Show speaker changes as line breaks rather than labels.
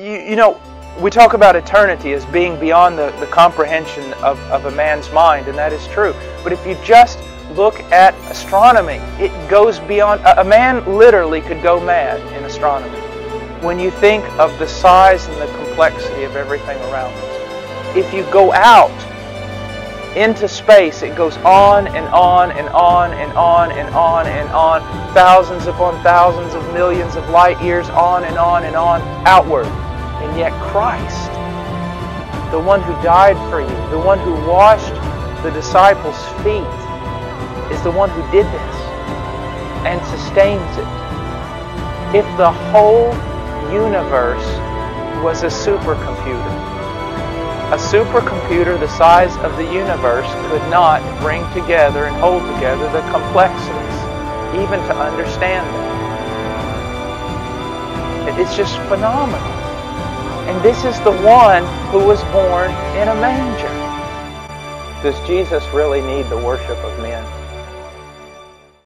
You, you know, we talk about eternity as being beyond the, the comprehension of, of a man's mind, and that is true. But if you just look at astronomy, it goes beyond. A, a man literally could go mad in astronomy when you think of the size and the complexity of everything around us. If you go out into space, it goes on and on and on and on and on and on, thousands upon thousands of millions of light years, on and on and on, outward. And yet Christ, the one who died for you, the one who washed the disciples' feet, is the one who did this and sustains it. If the whole universe was a supercomputer, a supercomputer the size of the universe could not bring together and hold together the complexities, even to understand them. It's just phenomenal. And this is the one who was born in a manger. Does Jesus really need the worship of men?